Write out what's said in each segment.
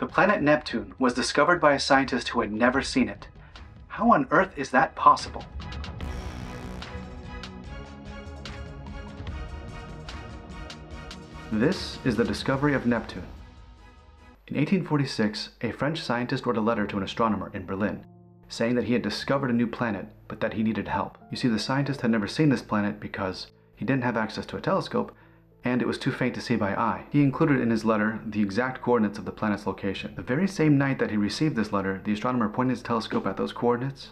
The planet Neptune was discovered by a scientist who had never seen it. How on earth is that possible? This is the discovery of Neptune. In 1846, a French scientist wrote a letter to an astronomer in Berlin, saying that he had discovered a new planet, but that he needed help. You see, the scientist had never seen this planet because he didn't have access to a telescope, and it was too faint to see by eye. He included in his letter the exact coordinates of the planet's location. The very same night that he received this letter, the astronomer pointed his telescope at those coordinates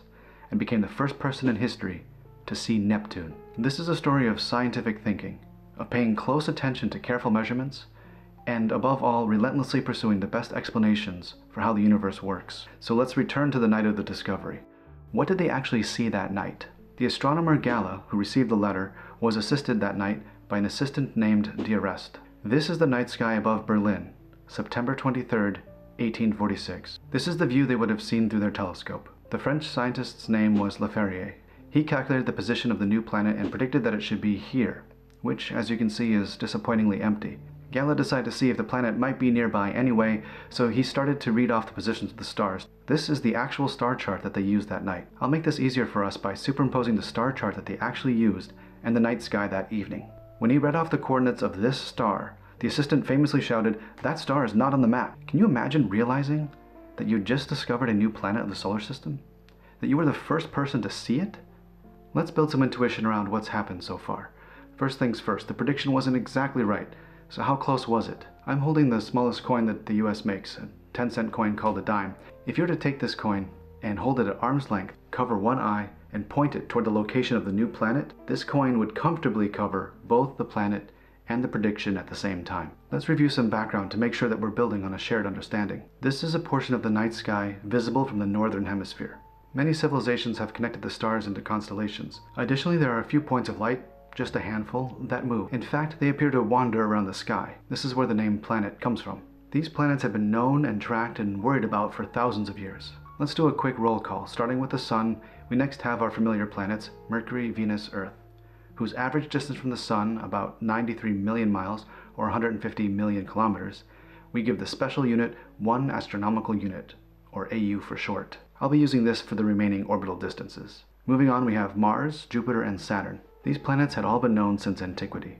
and became the first person in history to see Neptune. This is a story of scientific thinking, of paying close attention to careful measurements, and above all, relentlessly pursuing the best explanations for how the universe works. So let's return to the night of the discovery. What did they actually see that night? The astronomer Galle, who received the letter, was assisted that night by an assistant named D'Arrest. This is the night sky above Berlin, September 23, 1846. This is the view they would have seen through their telescope. The French scientist's name was Le Verrier. He calculated the position of the new planet and predicted that it should be here, which, as you can see, is disappointingly empty. Galle decided to see if the planet might be nearby anyway, so he started to read off the positions of the stars. This is the actual star chart that they used that night. I'll make this easier for us by superimposing the star chart that they actually used and the night sky that evening. When he read off the coordinates of this star, the assistant famously shouted, That star is not on the map. Can you imagine realizing that you just discovered a new planet of the solar system? That you were the first person to see it? Let's build some intuition around what's happened so far. First things first, the prediction wasn't exactly right. So how close was it? I'm holding the smallest coin that the US makes, a 10 cent coin called a dime. If you were to take this coin and hold it at arm's length, cover one eye, and point it toward the location of the new planet, this coin would comfortably cover both the planet and the prediction at the same time. Let's review some background to make sure that we're building on a shared understanding. This is a portion of the night sky visible from the northern hemisphere. Many civilizations have connected the stars into constellations. Additionally, there are a few points of light, just a handful, that move. In fact, they appear to wander around the sky. This is where the name planet comes from. These planets have been known and tracked and worried about for thousands of years. Let's do a quick roll call, starting with the Sun. We next have our familiar planets, Mercury, Venus, Earth, whose average distance from the Sun, about 93 million miles or 150 million kilometers, we give the special unit 1 astronomical unit, or AU for short. I'll be using this for the remaining orbital distances. Moving on, we have Mars, Jupiter, and Saturn. These planets had all been known since antiquity.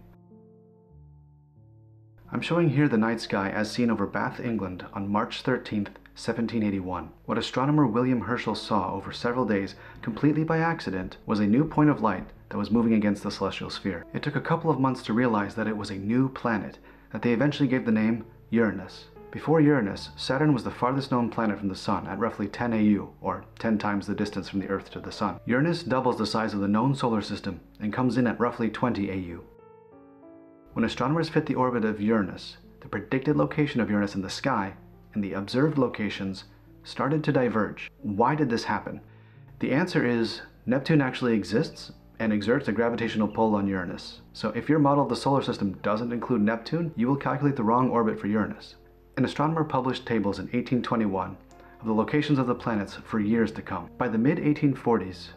I'm showing here the night sky as seen over Bath, England on March 13th, 1781. What astronomer William Herschel saw over several days, completely by accident, was a new point of light that was moving against the celestial sphere. It took a couple of months to realize that it was a new planet, that they eventually gave the name Uranus. Before Uranus, Saturn was the farthest known planet from the Sun at roughly 10 AU, or 10 times the distance from the Earth to the Sun. Uranus doubles the size of the known solar system and comes in at roughly 20 AU. When astronomers fit the orbit of Uranus, the predicted location of Uranus in the sky and the observed locations started to diverge. Why did this happen? The answer is Neptune actually exists and exerts a gravitational pull on Uranus. So if your model of the solar system doesn't include Neptune, you will calculate the wrong orbit for Uranus. An astronomer published tables in 1821 of the locations of the planets for years to come. By the mid 1840s,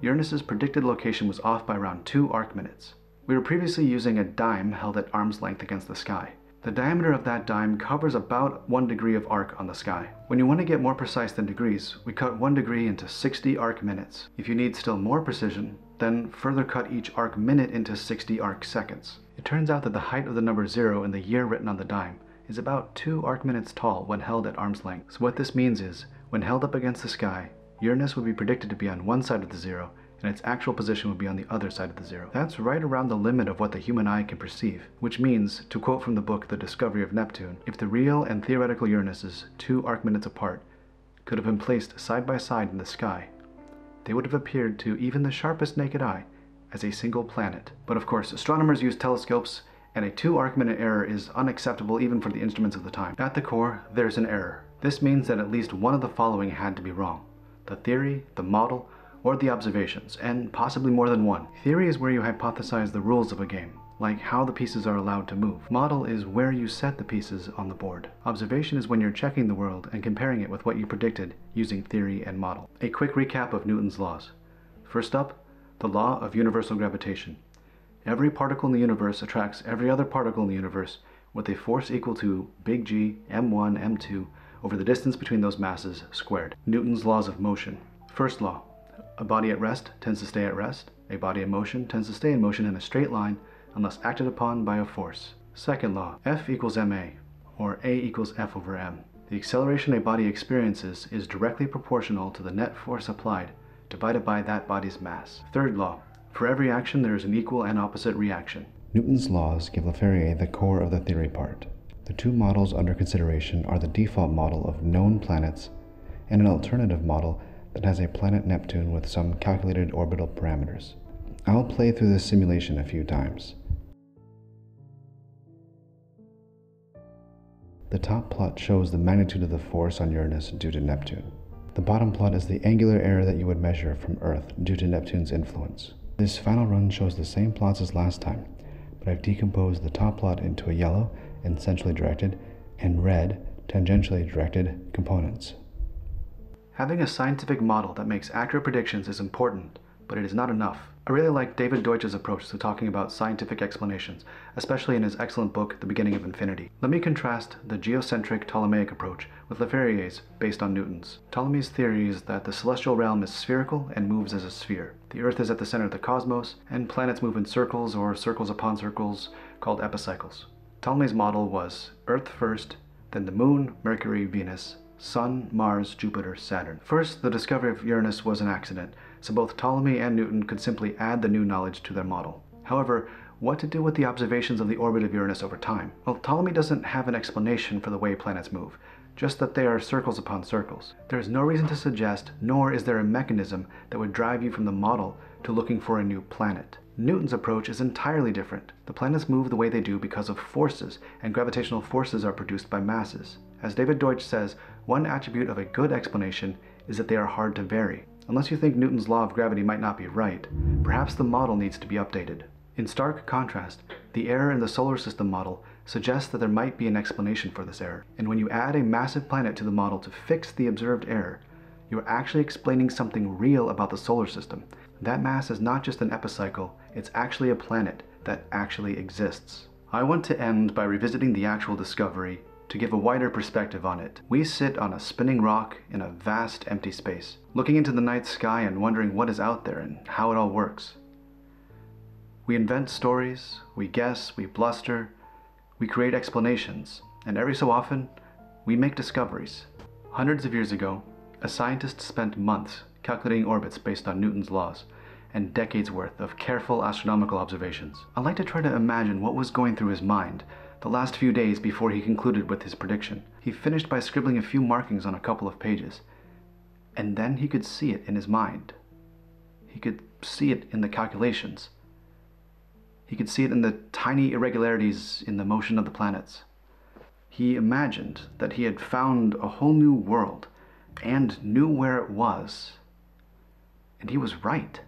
Uranus's predicted location was off by around 2 arc minutes. We were previously using a dime held at arm's length against the sky. The diameter of that dime covers about 1 degree of arc on the sky. When you want to get more precise than degrees, we cut 1 degree into 60 arc minutes. If you need still more precision, then further cut each arc minute into 60 arc seconds. It turns out that the height of the number 0 in the year written on the dime is about 2 arc minutes tall when held at arm's length. So what this means is, when held up against the sky, Uranus would be predicted to be on one side of the zero and its actual position would be on the other side of the zero. That's right around the limit of what the human eye can perceive, which means, to quote from the book The Discovery of Neptune, if the real and theoretical Uranuses, two arc minutes apart, could have been placed side by side in the sky, they would have appeared to even the sharpest naked eye as a single planet. But of course, astronomers use telescopes, and a two arc minute error is unacceptable even for the instruments of the time. At the core, there's an error. This means that at least one of the following had to be wrong. The theory, the model, or the observations, and possibly more than one. Theory is where you hypothesize the rules of a game, like how the pieces are allowed to move. Model is where you set the pieces on the board. Observation is when you're checking the world and comparing it with what you predicted using theory and model. A quick recap of Newton's laws. First up, the law of universal gravitation. Every particle in the universe attracts every other particle in the universe with a force equal to big G, m1, m2, over the distance between those masses squared. Newton's laws of motion. First law a body at rest tends to stay at rest, a body in motion tends to stay in motion in a straight line unless acted upon by a force. Second law F equals ma, or A equals F over m. The acceleration a body experiences is directly proportional to the net force applied divided by that body's mass. Third law For every action there is an equal and opposite reaction. Newton's laws give Le Verrier the core of the theory part. The two models under consideration are the default model of known planets and an alternative model that has a planet Neptune with some calculated orbital parameters. I'll play through this simulation a few times. The top plot shows the magnitude of the force on Uranus due to Neptune. The bottom plot is the angular error that you would measure from Earth due to Neptune's influence. This final run shows the same plots as last time, but I've decomposed the top plot into a yellow and centrally directed and red tangentially directed components. Having a scientific model that makes accurate predictions is important, but it is not enough. I really like David Deutsch's approach to talking about scientific explanations, especially in his excellent book, The Beginning of Infinity. Let me contrast the geocentric Ptolemaic approach with Le Verrier's, based on Newton's. Ptolemy's theory is that the celestial realm is spherical and moves as a sphere. The Earth is at the center of the cosmos, and planets move in circles or circles upon circles called epicycles. Ptolemy's model was Earth first, then the Moon, Mercury, Venus, Sun, Mars, Jupiter, Saturn. First, the discovery of Uranus was an accident, so both Ptolemy and Newton could simply add the new knowledge to their model. However, what to do with the observations of the orbit of Uranus over time? Well, Ptolemy doesn't have an explanation for the way planets move, just that they are circles upon circles. There is no reason to suggest, nor is there a mechanism that would drive you from the model to looking for a new planet. Newton's approach is entirely different. The planets move the way they do because of forces, and gravitational forces are produced by masses. As David Deutsch says, one attribute of a good explanation is that they are hard to vary. Unless you think Newton's law of gravity might not be right, perhaps the model needs to be updated. In stark contrast, the error in the solar system model suggests that there might be an explanation for this error. And when you add a massive planet to the model to fix the observed error, you are actually explaining something real about the solar system. That mass is not just an epicycle, it's actually a planet that actually exists. I want to end by revisiting the actual discovery to give a wider perspective on it. We sit on a spinning rock in a vast empty space, looking into the night sky and wondering what is out there and how it all works. We invent stories, we guess, we bluster, we create explanations, and every so often, we make discoveries. Hundreds of years ago, a scientist spent months calculating orbits based on Newton's laws and decades worth of careful astronomical observations. I like to try to imagine what was going through his mind the last few days before he concluded with his prediction. He finished by scribbling a few markings on a couple of pages, and then he could see it in his mind. He could see it in the calculations. He could see it in the tiny irregularities in the motion of the planets. He imagined that he had found a whole new world and knew where it was. And he was right.